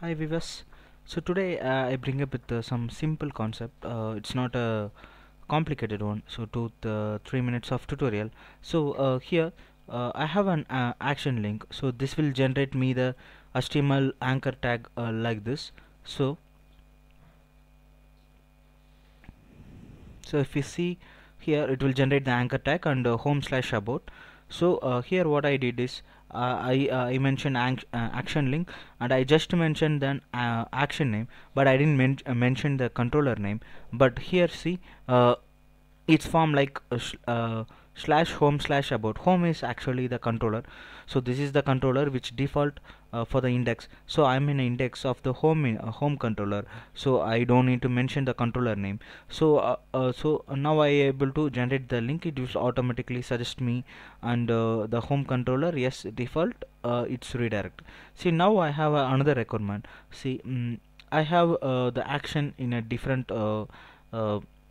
Hi Vivas. So today uh, I bring up with uh, some simple concept. Uh, it's not a complicated one. So to the three minutes of tutorial. So uh, here uh, I have an uh, action link. So this will generate me the HTML anchor tag uh, like this. So so if you see here it will generate the anchor tag and uh, home slash about. So uh, here what I did is uh, I uh, I mentioned uh, action link and I just mentioned then uh, action name but I didn't men uh, mention the controller name. But here see it's formed like slash home slash about home is actually the controller. So this is the controller which default uh, for the index. So I'm in index of the home in, uh, home controller. So I don't need to mention the controller name. So uh, uh, so now I able to generate the link. It will automatically suggest me and uh, the home controller. Yes default uh, it's redirect. See now I have another requirement. See mm, I have the action in a different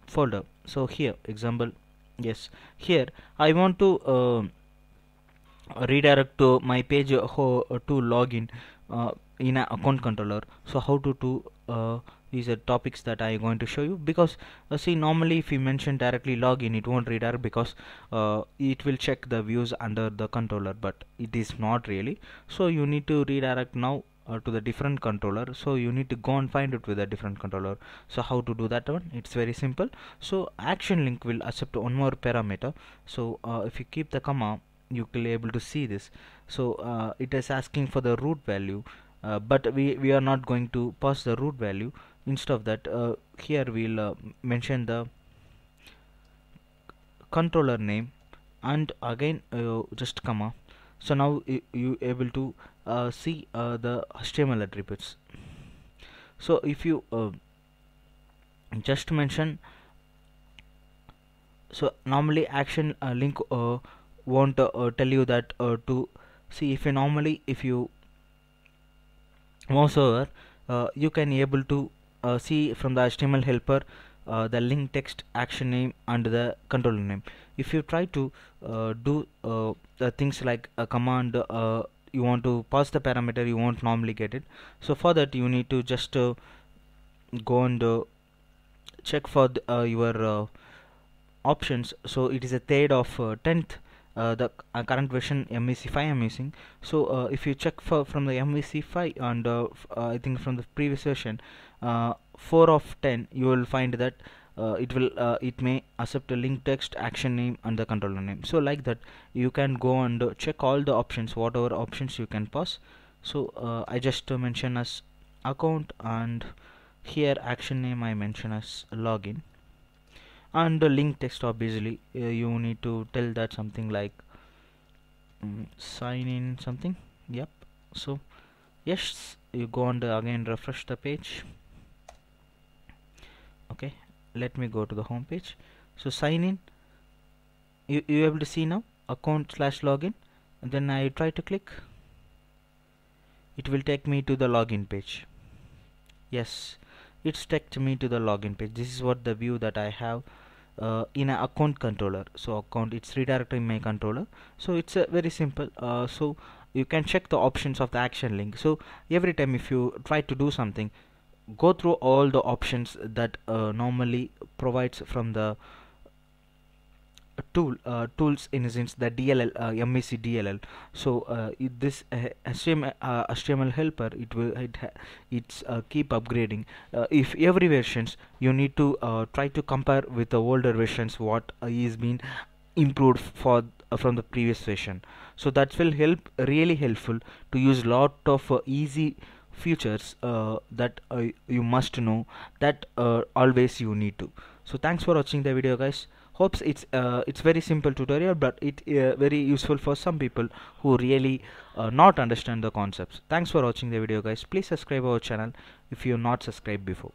folder. So here example yes. Here I want to uh, redirect to my page uh, to login uh, in an account controller. So how to do uh, these are topics that I am going to show you. Because uh, see normally if you mention directly login it won't redirect because uh, it will check the views under the controller but it is not really. So you need to redirect now uh, to the different controller. So you need to go and find it with a different controller. So how to do that one? It's very simple. So action link will accept one more parameter. So uh, if you keep the comma you will be able to see this. So uh, it is asking for the route value uh, but we we are not going to pass the route value. Instead of that uh, here we'll uh, mention the controller name and again just comma. So now you, able to see uh, the HTML attributes. So if you uh, just mention so normally action uh, link uh, won't uh, tell you that to see if you normally if you mouse over you can able to see from the HTML helper uh, the link text action name and the controller name. If you try to uh, do uh, the things like a command you want to pass the parameter you won't normally get it. So for that you need to just uh, go and uh, check for uh, your uh, options. So it is a third of 10th uh, uh, the current version MVC5 I'm using. So if you check for from the MVC5 and I think from the previous version 4 of 10 you will find that it will uh, it may accept a link text action name and the controller name. So like that you can go and uh, check all the options whatever options you can pass. So uh, I just uh, mention as account and here action name I mention as login. And the link text obviously uh, you need to tell that something like um, sign in something. Yep. So yes you go and again refresh the page. Okay let me go to the home page. So sign in. You, you able to see now account slash login. And then I try to click. It will take me to the login page. Yes it's taken me to the login page. This is what the view that I have uh, in an account controller. So account it's redirecting my controller. So it's uh, very simple. Uh, so you can check the options of the action link. So every time if you try to do something go through all the options that uh, normally provides from the tool uh, tools in sense the DLL uh, MVC DLL so uh, this uh, HTML helper it will it it's uh, keep upgrading. Uh, if every versions you need to try to compare with the older versions what is being improved for from the previous version. So that will help really helpful to use lot of easy features uh, that uh, you must know that uh, always you need to. So thanks for watching the video guys. Hopes it's uh, it's very simple tutorial but it uh, very useful for some people who really uh, not understand the concepts. Thanks for watching the video guys. Please subscribe our channel if you're not subscribed before